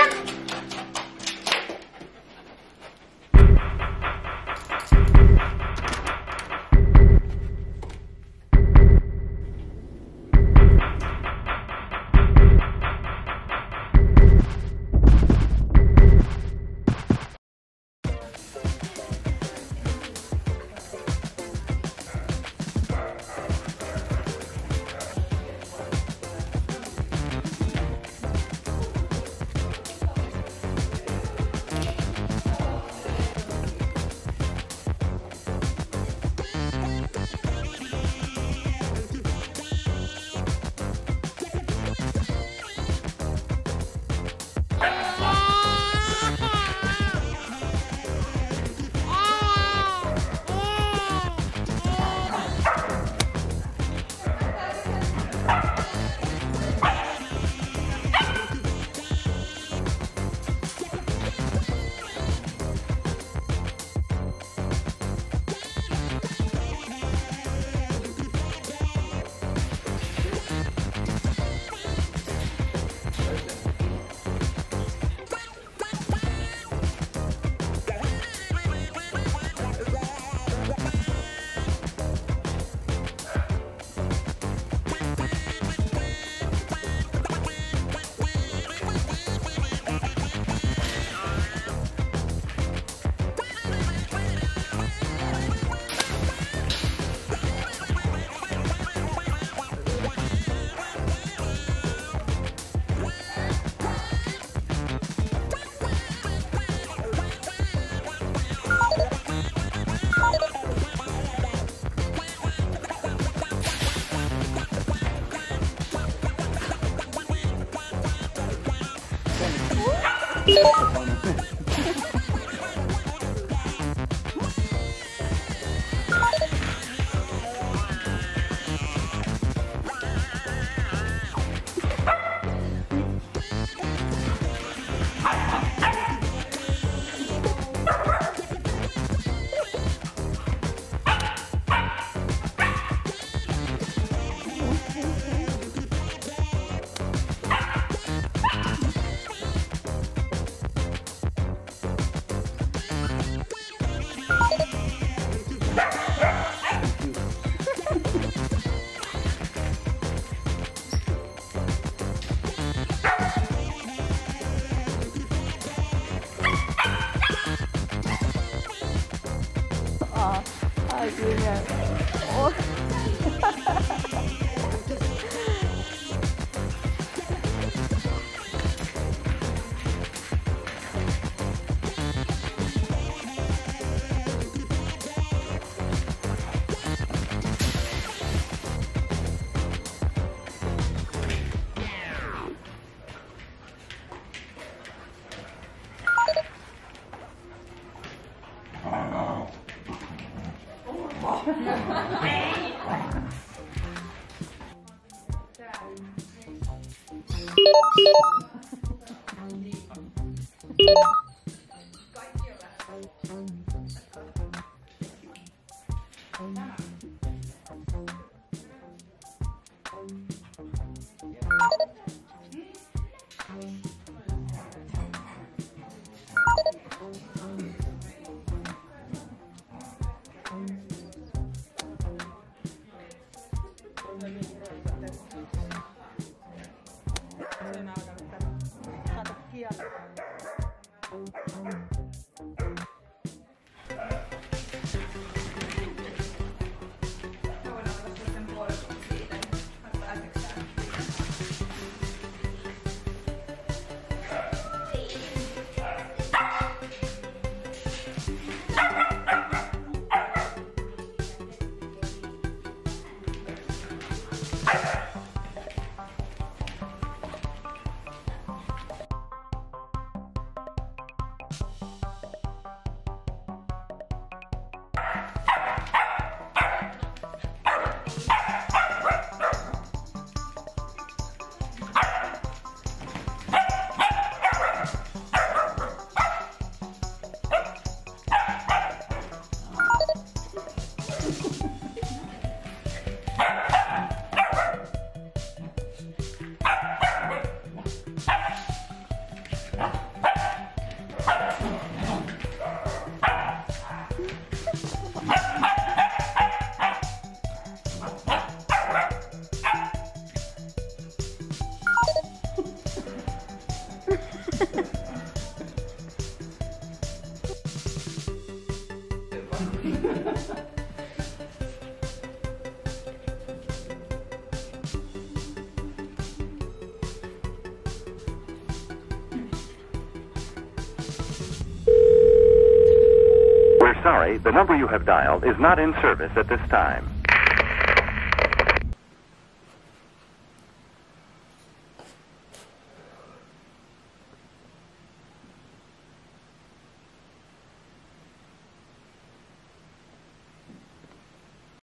Crack! 啊，太丢人了，我，哈哈哈哈哈。Thank you. Colombia. We're sorry, the number you have dialed is not in service at this time.